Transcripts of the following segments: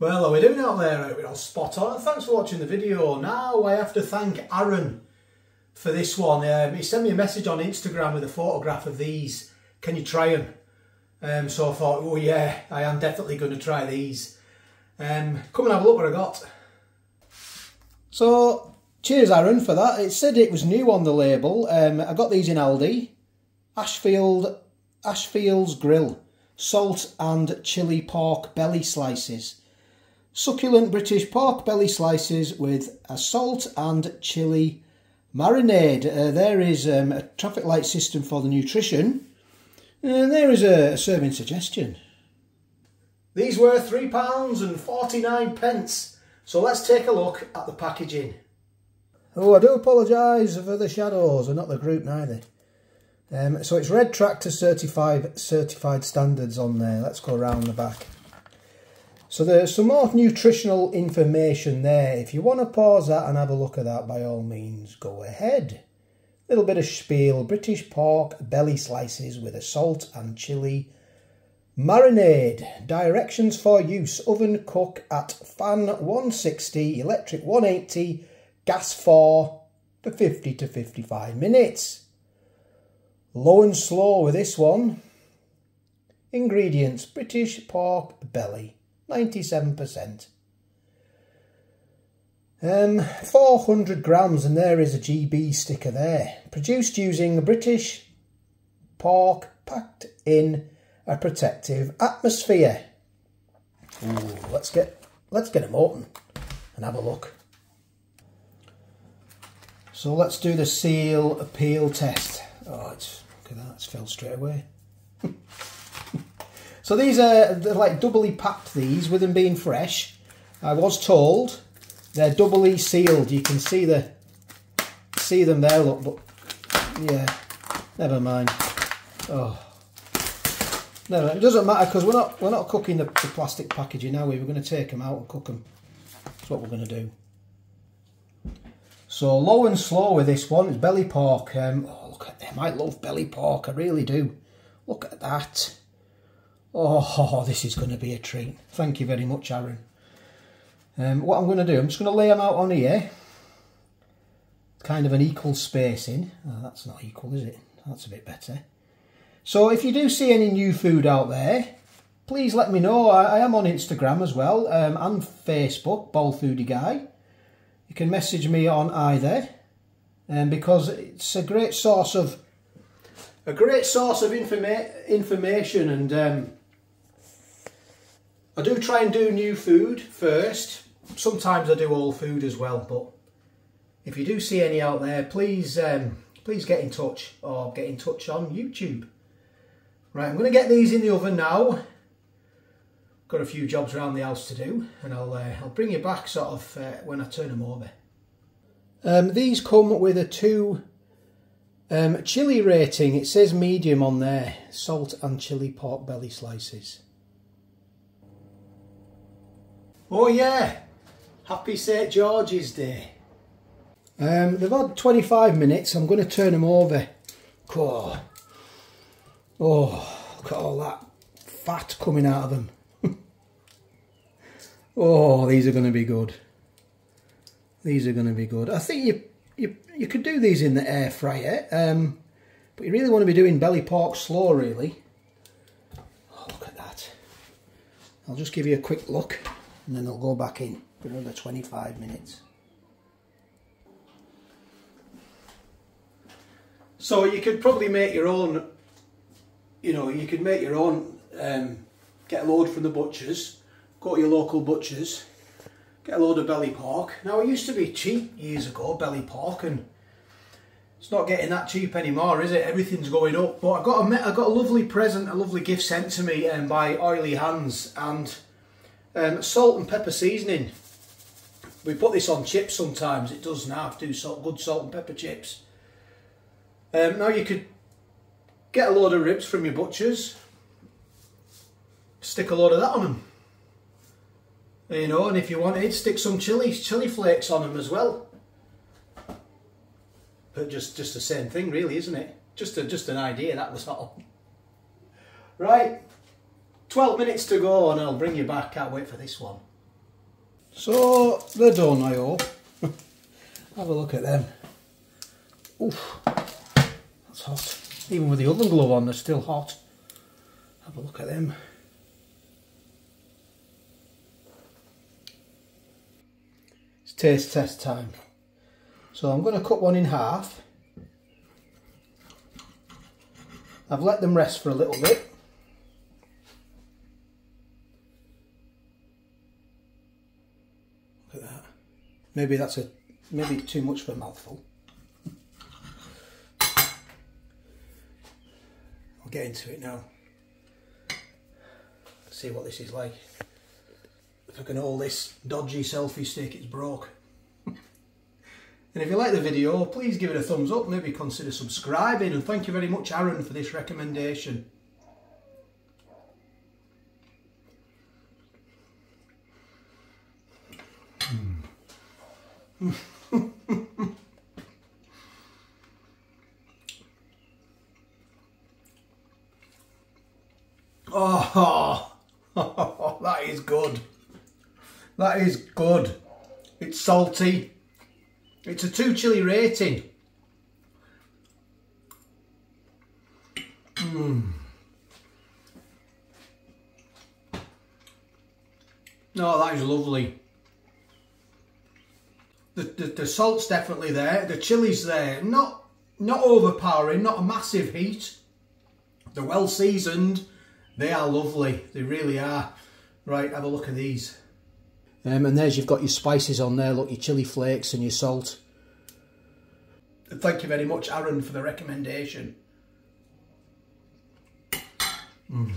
Well, how we doing out there? We're all spot on. And thanks for watching the video. Now I have to thank Aaron for this one. Um, he sent me a message on Instagram with a photograph of these. Can you try them? Um, so I thought, oh yeah, I am definitely going to try these. Um, come and have a look what I got. So, cheers Aaron for that. It said it was new on the label. Um, I got these in Aldi. Ashfield, Ashfield's Grill. Salt and chili pork belly slices. Succulent British pork belly slices with a salt and chilli marinade. Uh, there is um, a traffic light system for the nutrition. And there is a, a serving suggestion. These were £3 and 49 pence. So let's take a look at the packaging. Oh, I do apologise for the shadows, and not the group neither. Um, so it's Red Tractor certified certified standards on there. Let's go around the back. So there's some more nutritional information there. If you want to pause that and have a look at that, by all means, go ahead. Little bit of spiel. British pork belly slices with a salt and chili marinade. Directions for use. Oven cook at fan 160, electric 180, gas 4 for 50 to 55 minutes. Low and slow with this one. Ingredients. British pork belly. 97%. Um, 400 grams, and there is a GB sticker there. Produced using British pork packed in a protective atmosphere. Ooh, let's get let's get them open and have a look. So let's do the seal appeal test. Oh, it's look at that, it's fell straight away. So these are like doubly packed these with them being fresh. I was told they're doubly sealed. You can see the see them there, look, but yeah, never mind. Oh, never. It doesn't matter because we're not we're not cooking the, the plastic packaging now. We we're going to take them out and cook them. That's what we're going to do. So low and slow with this one. It's belly pork. Um, oh, look at them. I love belly pork. I really do. Look at that. Oh, this is going to be a treat. Thank you very much, Aaron. Um, what I'm going to do, I'm just going to lay them out on here. Kind of an equal spacing. Oh, that's not equal, is it? That's a bit better. So if you do see any new food out there, please let me know. I, I am on Instagram as well um, and Facebook, Bald Foodie Guy. You can message me on either um, because it's a great source of a great source of informa information and um, I do try and do new food first. Sometimes I do all food as well, but if you do see any out there, please um, please get in touch or get in touch on YouTube. Right, I'm going to get these in the oven now. Got a few jobs around the house to do, and I'll uh, I'll bring you back sort of uh, when I turn them over. Um, these come with a two um, chili rating. It says medium on there. Salt and chili pork belly slices. Oh yeah, happy St George's Day. Um, they've had 25 minutes, I'm going to turn them over. Oh, oh, look at all that fat coming out of them. oh, these are going to be good. These are going to be good. I think you you you could do these in the air fryer, um, but you really want to be doing belly pork slow, really. Oh, look at that. I'll just give you a quick look and then they'll go back in for another 25 minutes. So you could probably make your own, you know, you could make your own, um, get a load from the butchers, go to your local butchers, get a load of belly pork. Now it used to be cheap years ago, belly pork, and it's not getting that cheap anymore, is it? Everything's going up. But I got a, I got a lovely present, a lovely gift sent to me um, by Oily Hands, and um, salt and pepper seasoning. We put this on chips sometimes. It does now. Do salt, good salt and pepper chips. Um, now you could get a load of ribs from your butchers. Stick a load of that on them. You know, and if you wanted, stick some chili, chili flakes on them as well. But just, just the same thing, really, isn't it? Just, a, just an idea. That was all. Right. 12 minutes to go and I'll bring you back. Can't wait for this one. So they're done, I hope. Have a look at them. Oof, that's hot. Even with the oven glove on, they're still hot. Have a look at them. It's taste test time. So I'm going to cut one in half. I've let them rest for a little bit. Look at that. Maybe that's a maybe too much for a mouthful. I'll get into it now. See what this is like. Can hold this dodgy selfie stick, it's broke. and if you like the video, please give it a thumbs up, maybe consider subscribing, and thank you very much Aaron for this recommendation. Oh, that is good. That is good. It's salty. It's a two chili rating. Mmm. Oh, that is lovely. The, the, the salt's definitely there. The chili's there. Not not overpowering, not a massive heat. They're well seasoned. They are lovely. They really are. Right, have a look at these. Um, and there's you've got your spices on there. Look, your chili flakes and your salt. Thank you very much, Aaron, for the recommendation. Mm.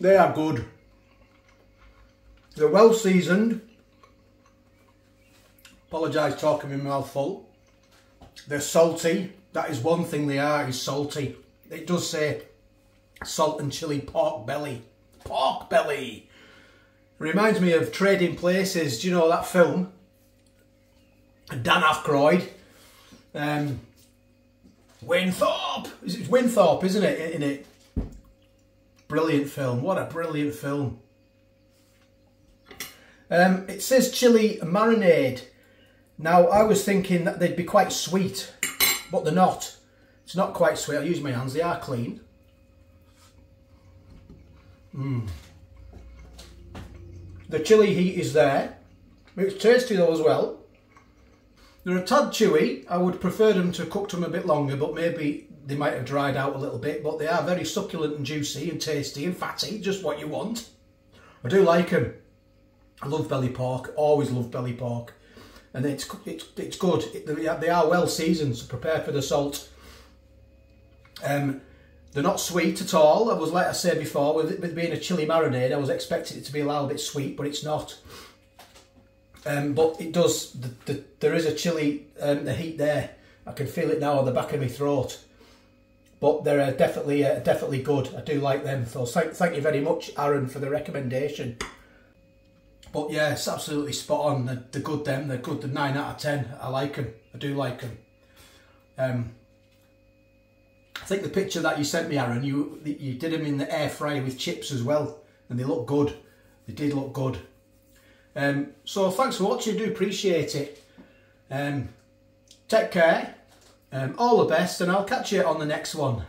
they are good. They're well seasoned. Apologise talking my mouth full. They're salty. That is one thing they are, is salty. It does say salt and chili pork belly. Pork belly! Reminds me of Trading Places. Do you know that film? Dan Aykroyd. Um, Winthorpe. It's Winthorpe, isn't it? In it. Brilliant film. What a brilliant film. Um, it says chili marinade. Now, I was thinking that they'd be quite sweet, but they're not. It's not quite sweet. I'll use my hands. They are clean. Mm. The chili heat is there. It's tasty though as well. They're a tad chewy. I would prefer them to cook them a bit longer, but maybe they might have dried out a little bit. But they are very succulent and juicy and tasty and fatty, just what you want. I do like them. I love belly pork, always love belly pork. And it's it's it's good. It, they are well seasoned, so prepare for the salt. Um, they're not sweet at all. I was like I said before, with it being a chili marinade, I was expecting it to be a little bit sweet, but it's not. Um, but it does. The, the, there is a chili, um, the heat there. I can feel it now on the back of my throat. But they're uh, definitely uh, definitely good. I do like them. So thank, thank you very much, Aaron, for the recommendation. But yeah, it's absolutely spot on. They're, they're good them. They're good. They're 9 out of 10. I like them. I do like them. Um, I think the picture that you sent me, Aaron, you you did them in the air fryer with chips as well. And they look good. They did look good. Um, so thanks for watching. I do appreciate it. Um, take care. Um, all the best and I'll catch you on the next one.